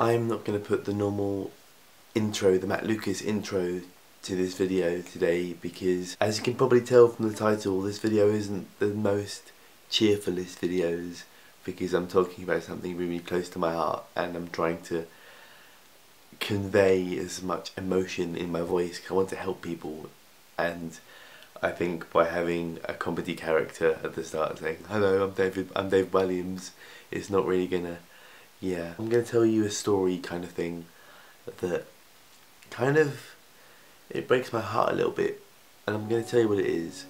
I'm not going to put the normal intro, the Matt Lucas intro to this video today because as you can probably tell from the title this video isn't the most cheerfulest videos because I'm talking about something really close to my heart and I'm trying to convey as much emotion in my voice. I want to help people and I think by having a comedy character at the start saying hello I'm David I'm Dave Williams it's not really gonna yeah I'm gonna tell you a story kind of thing that kind of it breaks my heart a little bit and I'm going to tell you what it is.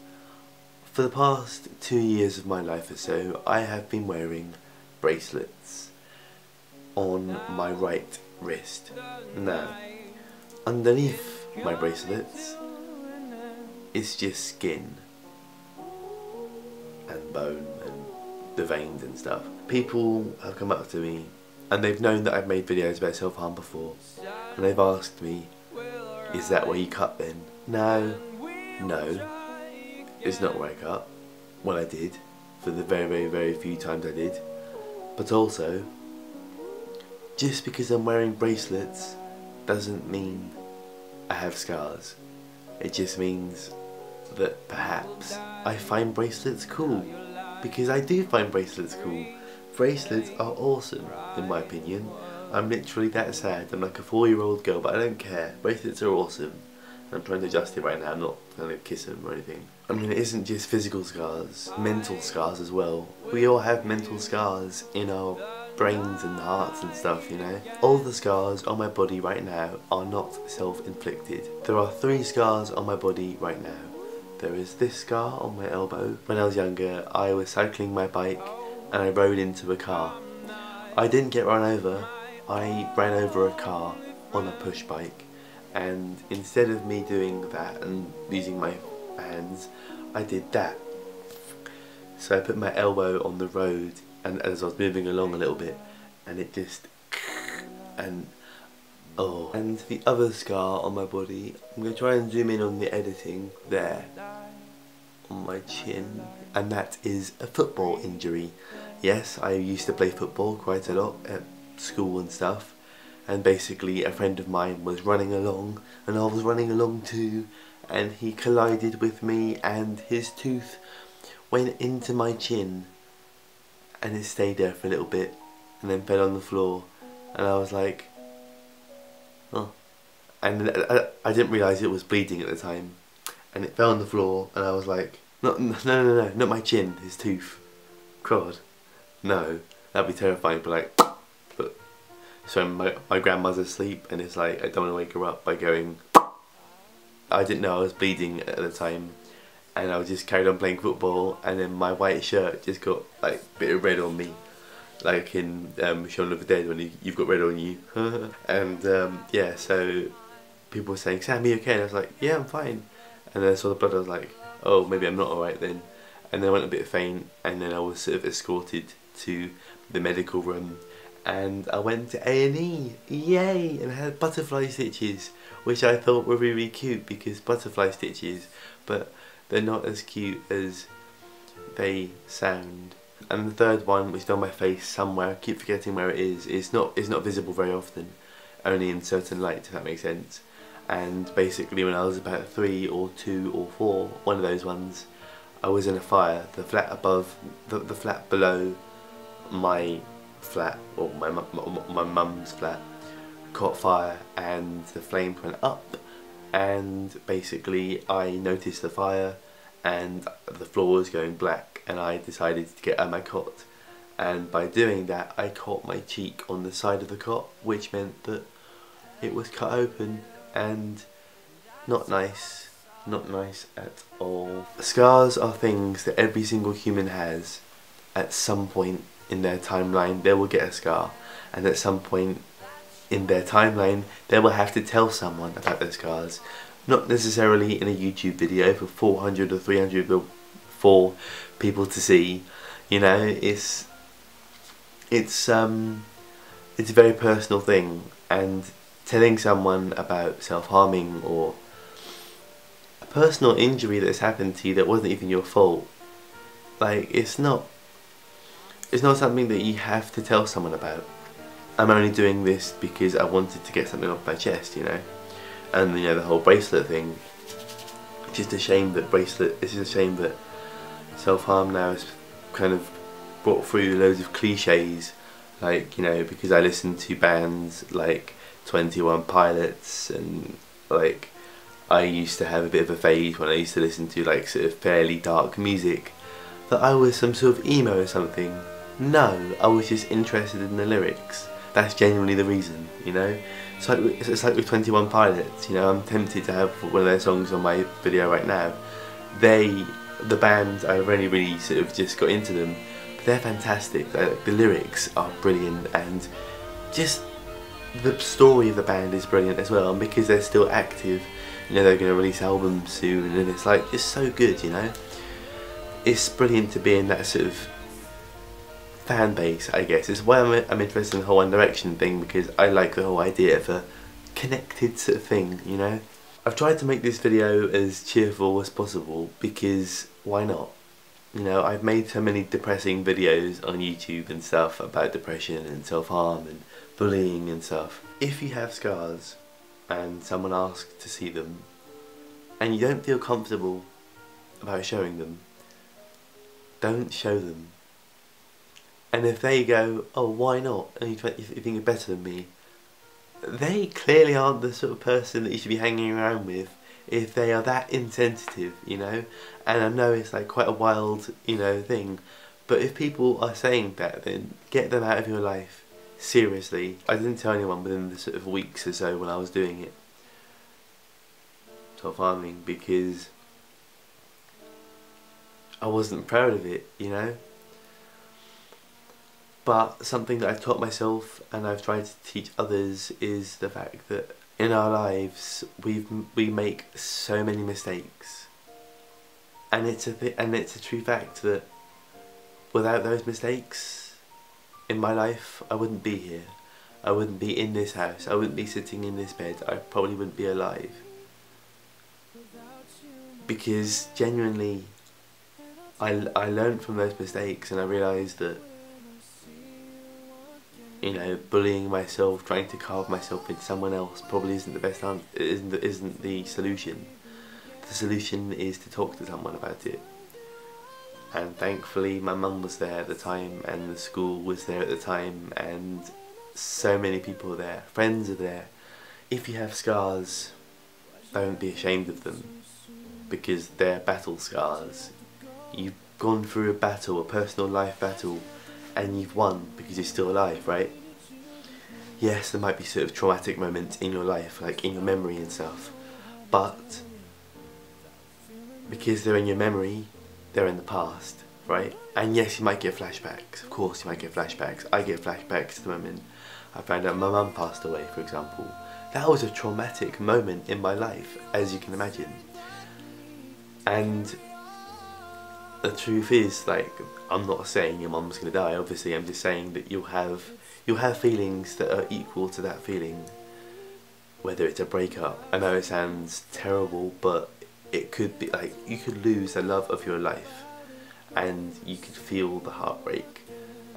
For the past two years of my life or so I have been wearing bracelets on my right wrist. Now, underneath my bracelets is just skin and bone and the veins and stuff. People have come up to me and they've known that I've made videos about self-harm before and they've asked me is that where you cut then? No, no, it's not where I cut. Well I did, for the very very very few times I did. But also, just because I'm wearing bracelets doesn't mean I have scars. It just means that perhaps I find bracelets cool. Because I do find bracelets cool. Bracelets are awesome, in my opinion. I'm literally that sad. I'm like a four year old girl, but I don't care. Bracelets are awesome. I'm trying to adjust it right now, I'm not going to kiss them or anything. I mean, it isn't just physical scars, mental scars as well. We all have mental scars in our brains and hearts and stuff, you know. All the scars on my body right now are not self-inflicted. There are three scars on my body right now. There is this scar on my elbow. When I was younger, I was cycling my bike and I rode into a car. I didn't get run over, I ran over a car on a push bike. And instead of me doing that and using my hands I did that. So I put my elbow on the road and as I was moving along a little bit and it just and oh. And the other scar on my body I'm to try and zoom in on the editing there. On my chin and that is a football injury. Yes I used to play football quite a lot at school and stuff and basically a friend of mine was running along and I was running along too and he collided with me and his tooth went into my chin and it stayed there for a little bit and then fell on the floor and I was like oh and I, I didn't realise it was bleeding at the time and it fell on the floor and I was like no no no no not my chin his tooth. God no. That'd be terrifying but like but, so my, my grandma's asleep and it's like I don't want to wake her up by going I didn't know I was bleeding at the time. And I was just carried on playing football and then my white shirt just got like a bit of red on me. Like in um, Shaun of the Dead when you, have got red on you. And um, yeah so people were saying Sam are you okay? And I was like yeah I'm fine. And then I saw the blood I was like oh maybe I'm not alright then and then I went a bit faint and then I was sort of escorted to the medical room and I went to A&E, yay, and I had butterfly stitches, which I thought were really cute because butterfly stitches, but they're not as cute as they sound. And the third one, which is on my face somewhere, I keep forgetting where it is, it's not, it's not visible very often, only in certain light, if that makes sense. And basically when I was about three or two or four, one of those ones, I was in a fire, the flat above, the, the flat below my flat, or my, my mum's flat, caught fire and the flames went up. And basically I noticed the fire and the floor was going black and I decided to get out of my cot. And by doing that I caught my cheek on the side of the cot which meant that it was cut open and not nice not nice at all. Scars are things that every single human has at some point in their timeline they will get a scar. And at some point in their timeline they will have to tell someone about their scars. Not necessarily in a YouTube video for 400 or 300 or for people to see. You know it's it's um it's a very personal thing. And telling someone about self-harming or a personal injury that's happened to you that wasn't even your fault like it's not it's not something that you have to tell someone about. I'm only doing this because I wanted to get something off my chest, you know. And you know the whole bracelet thing. It's just a shame that bracelet. It's just a shame that self harm now is kind of brought through loads of cliches, like you know because I listen to bands like Twenty One Pilots and like I used to have a bit of a phase when I used to listen to like sort of fairly dark music that I was some sort of emo or something. No, I was just interested in the lyrics that's genuinely the reason, you know. It's like it's like with Twenty One Pilots, you know. I'm tempted to have one of their songs on my video right now. They, the band, I've only really sort of just got into them, they're fantastic. The lyrics are brilliant, and just the story of the band is brilliant as well. And because they're still active, you know, they're going to release albums soon, and it's like it's so good, you know. It's brilliant to be in that sort of fan base, I guess. It's why I'm, I'm interested in the whole One Direction thing because I like the whole idea of a connected sort of thing, you know? I've tried to make this video as cheerful as possible because why not? You know, I've made so many depressing videos on YouTube and stuff about depression and self-harm and bullying and stuff. If you have scars and someone asks to see them and you don't feel comfortable about showing them, don't show them and if they go, oh, why not? Oh, and you think you're better than me, they clearly aren't the sort of person that you should be hanging around with if they are that insensitive, you know. And I know it's like quite a wild, you know, thing, but if people are saying that, then get them out of your life. Seriously, I didn't tell anyone within the sort of weeks or so when I was doing it. Top farming because I wasn't proud of it, you know. But something that I've taught myself and I've tried to teach others is the fact that in our lives we we make so many mistakes, and it's a and it's a true fact that without those mistakes in my life, I wouldn't be here. I wouldn't be in this house. I wouldn't be sitting in this bed. I probably wouldn't be alive. Because genuinely, I, I learned from those mistakes and I realised that you know, bullying myself, trying to carve myself into someone else probably isn't the best answer, isn't the, isn't the solution. The solution is to talk to someone about it. And thankfully my mum was there at the time and the school was there at the time and so many people are there, friends are there. If you have scars, don't be ashamed of them because they're battle scars. You've gone through a battle, a personal life battle and you've won because you're still alive, right? Yes, there might be sort of traumatic moments in your life, like in your memory and stuff, but because they're in your memory, they're in the past, right? And yes, you might get flashbacks. Of course, you might get flashbacks. I get flashbacks at the moment. I found out my mum passed away, for example. That was a traumatic moment in my life, as you can imagine. And the truth is, like, I'm not saying your mum's gonna die. Obviously, I'm just saying that you'll have you'll have feelings that are equal to that feeling. Whether it's a breakup, I know it sounds terrible, but it could be like you could lose the love of your life, and you could feel the heartbreak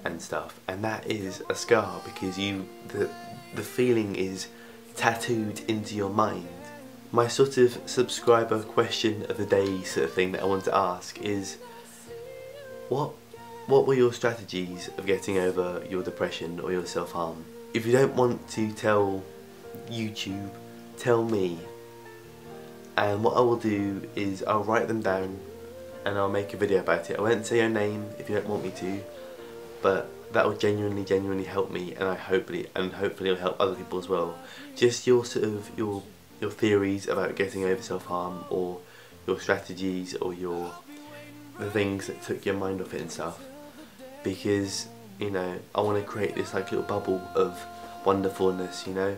and stuff, and that is a scar because you the the feeling is tattooed into your mind. My sort of subscriber question of the day sort of thing that I want to ask is what what were your strategies of getting over your depression or your self-harm? If you don't want to tell YouTube, tell me. And what I will do is I'll write them down and I'll make a video about it. I won't say your name if you don't want me to, but that will genuinely, genuinely help me and I hopefully and hopefully it'll help other people as well. Just your sort of your your theories about getting over self-harm or your strategies or your the things that took your mind off it and stuff. Because you know I want to create this like little bubble of wonderfulness you know?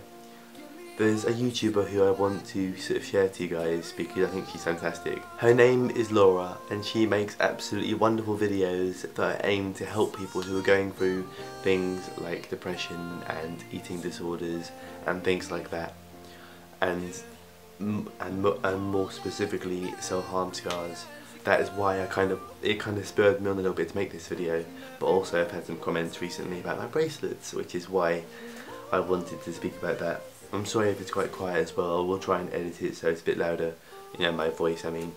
There's a YouTuber who I want to sort of share to you guys because I think she's fantastic. Her name is Laura and she makes absolutely wonderful videos that aimed to help people who are going through things like depression and eating disorders and things like that. And and, and more specifically self-harm scars that is why I kind of it kind of spurred me on a little bit to make this video but also I've had some comments recently about my bracelets which is why I wanted to speak about that. I'm sorry if it's quite quiet as well I will try and edit it so it's a bit louder you know my voice I mean.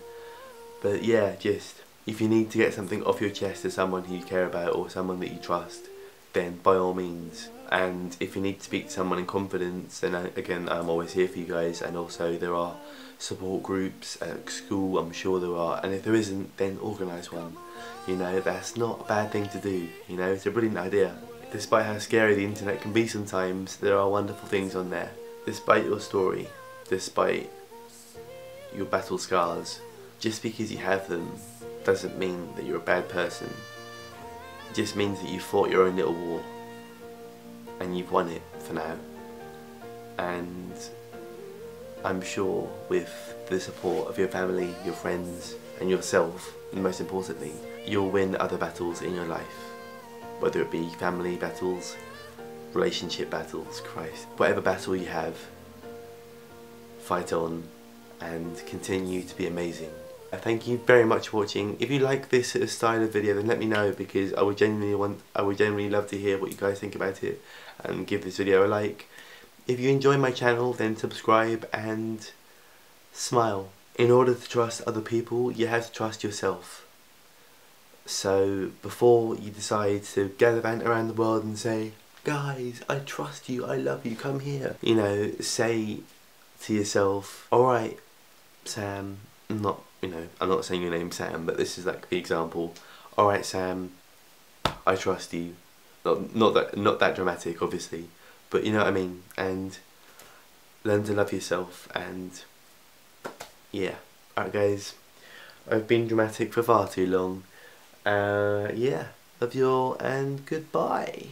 But yeah just if you need to get something off your chest to someone who you care about or someone that you trust then by all means. And if you need to speak to someone in confidence then I, again I'm always here for you guys. And also there are support groups at school I'm sure there are. And if there isn't then organise one. You know that's not a bad thing to do. You know it's a brilliant idea. Despite how scary the internet can be sometimes there are wonderful things on there. Despite your story despite your battle scars just because you have them doesn't mean that you're a bad person just means that you fought your own little war. And you've won it for now. And I'm sure with the support of your family, your friends and yourself and most importantly you'll win other battles in your life. Whether it be family battles, relationship battles, Christ, whatever battle you have fight on and continue to be amazing. I thank you very much for watching. If you like this style of video then let me know because I would genuinely want I would genuinely love to hear what you guys think about it and give this video a like. If you enjoy my channel then subscribe and smile. In order to trust other people you have to trust yourself. So before you decide to gallivant around the world and say guys I trust you, I love you, come here. You know, say to yourself, alright Sam, I'm not, you know, I'm not saying your name Sam, but this is like the example. Alright Sam, I trust you. Not, not that not that dramatic obviously, but you know what I mean. And learn to love yourself and yeah. Alright guys, I've been dramatic for far too long. Uh, yeah, love you all and goodbye.